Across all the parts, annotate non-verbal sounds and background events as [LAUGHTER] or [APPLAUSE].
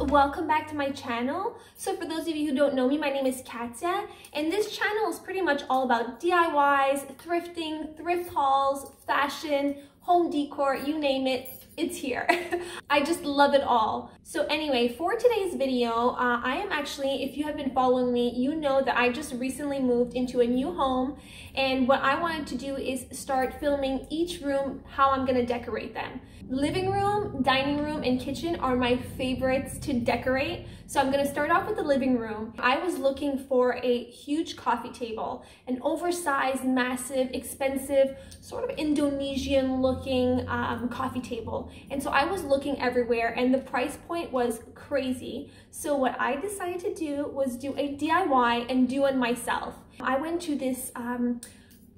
welcome back to my channel. So for those of you who don't know me, my name is Katia and this channel is pretty much all about DIYs, thrifting, thrift hauls, fashion, home decor, you name it, it's here. [LAUGHS] I just love it all. So anyway, for today's video, uh, I am actually, if you have been following me, you know that I just recently moved into a new home and what I wanted to do is start filming each room how I'm gonna decorate them. Living room, dining room, and kitchen are my favorites to decorate. So I'm gonna start off with the living room. I was looking for a huge coffee table, an oversized, massive, expensive, sort of Indonesian looking um, coffee table. And so I was looking everywhere and the price point was crazy. So what I decided to do was do a DIY and do it myself. I went to this um,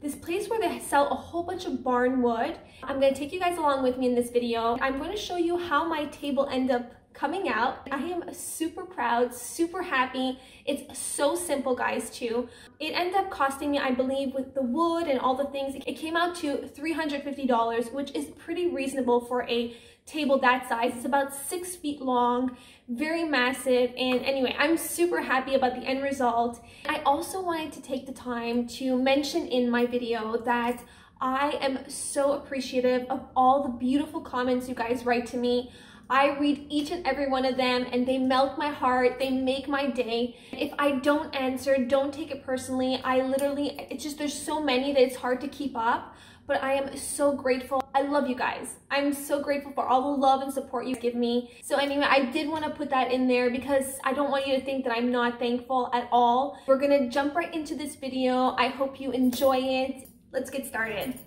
this place where they sell a whole bunch of barn wood. I'm gonna take you guys along with me in this video. I'm gonna show you how my table ended up coming out. I am super proud, super happy. It's so simple, guys, too. It ended up costing me, I believe, with the wood and all the things, it came out to $350, which is pretty reasonable for a table that size. It's about six feet long, very massive. And anyway, I'm super happy about the end result. I also wanted to take the time to mention in my video that I am so appreciative of all the beautiful comments you guys write to me. I read each and every one of them and they melt my heart. They make my day. If I don't answer, don't take it personally. I literally, it's just, there's so many that it's hard to keep up, but I am so grateful. I love you guys. I'm so grateful for all the love and support you give me. So anyway, I did want to put that in there because I don't want you to think that I'm not thankful at all. We're going to jump right into this video. I hope you enjoy it. Let's get started.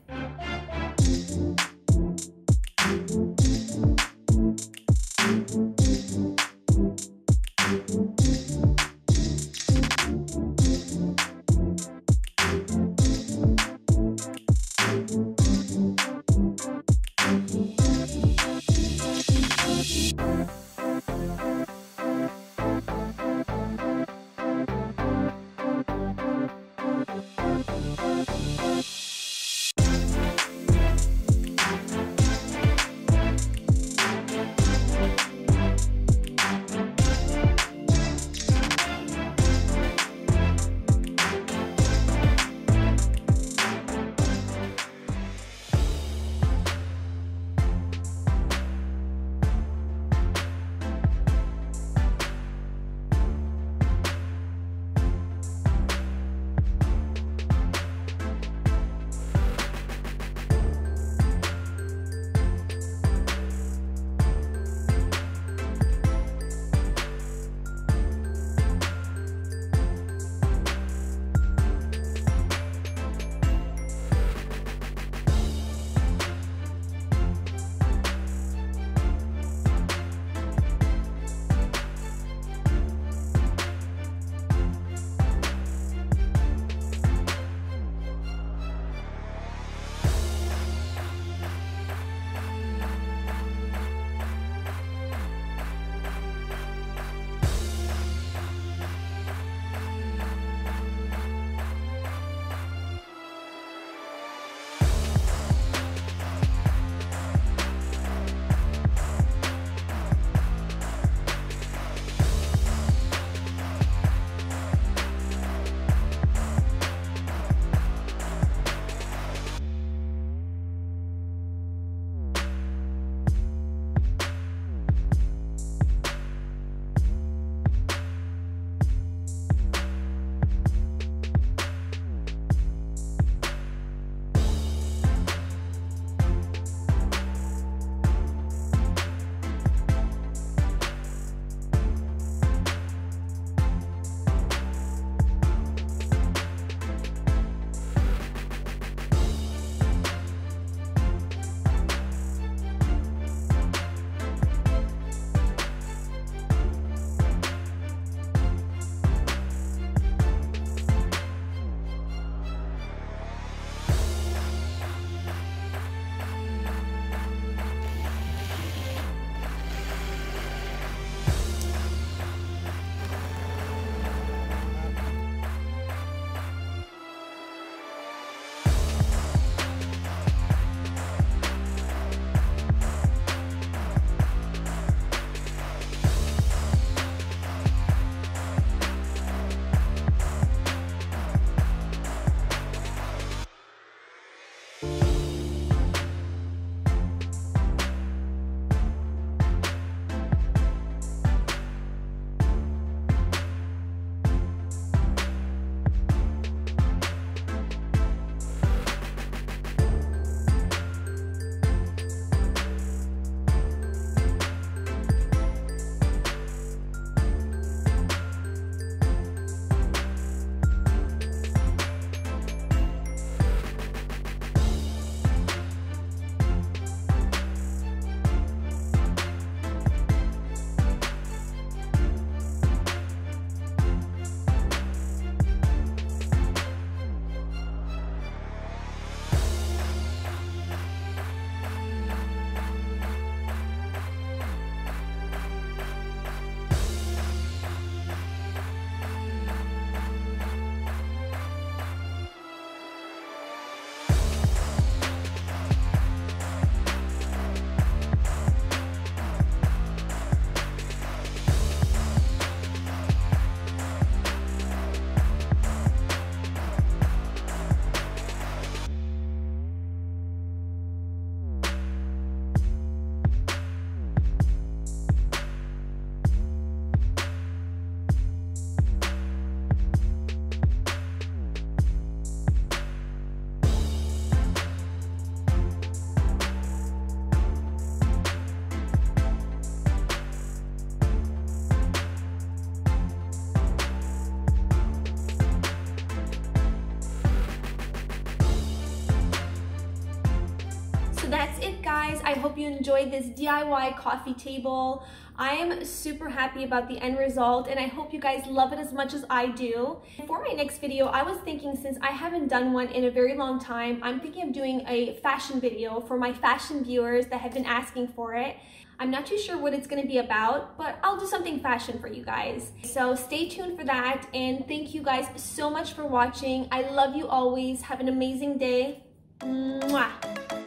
I hope you enjoyed this DIY coffee table. I am super happy about the end result and I hope you guys love it as much as I do. For my next video, I was thinking since I haven't done one in a very long time, I'm thinking of doing a fashion video for my fashion viewers that have been asking for it. I'm not too sure what it's gonna be about, but I'll do something fashion for you guys. So stay tuned for that, and thank you guys so much for watching. I love you always. Have an amazing day. Mwah.